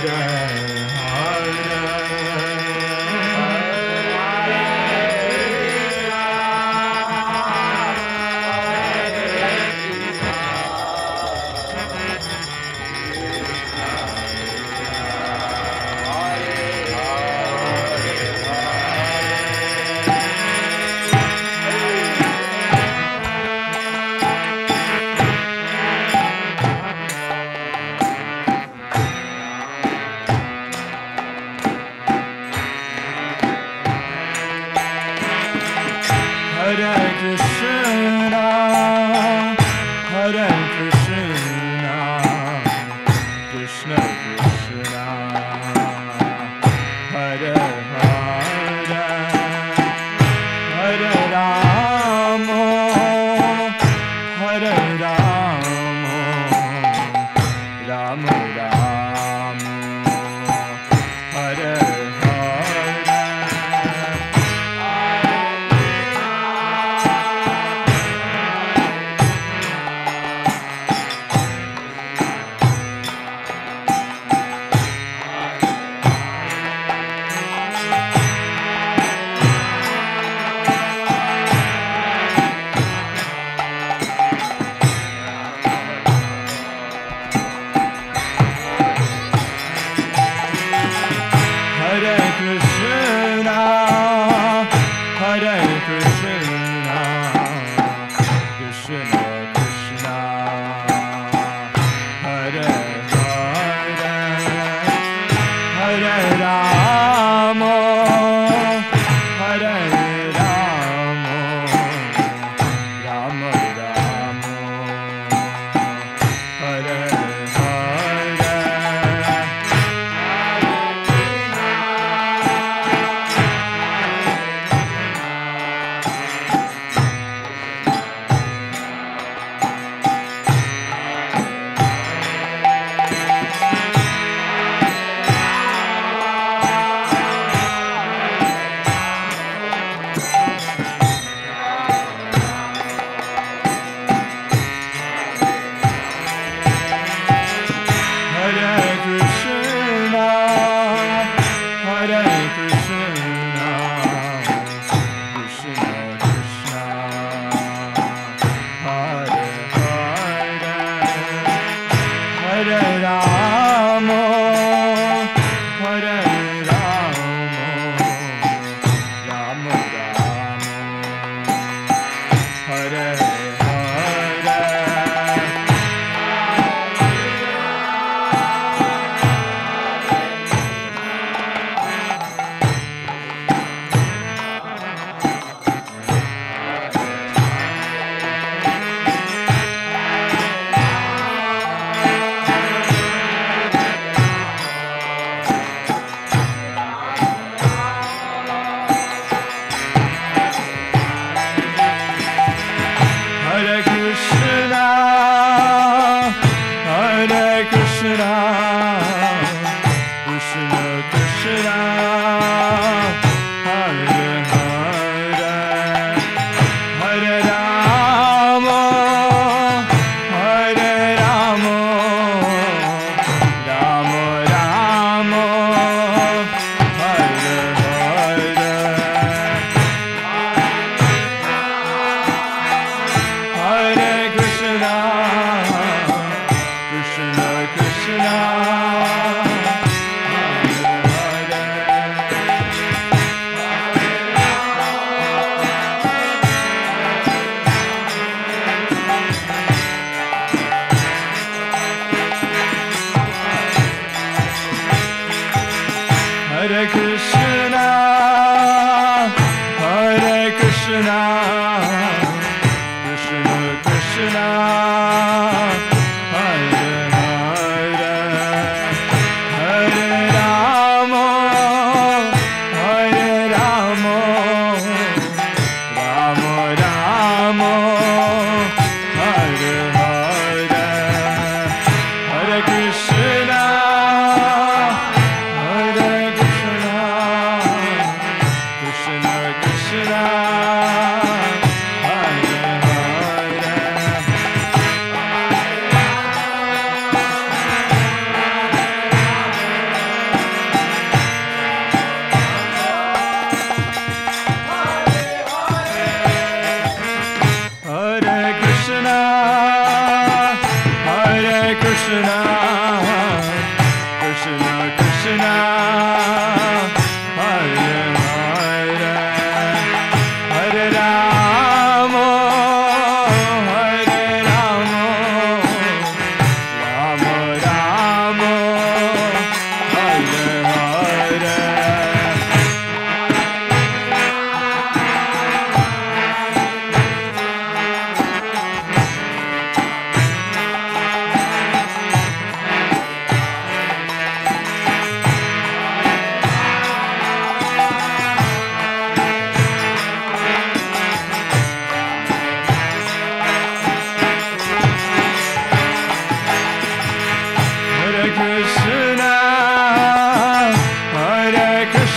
Jaya Hare Krishna, Hare Ram like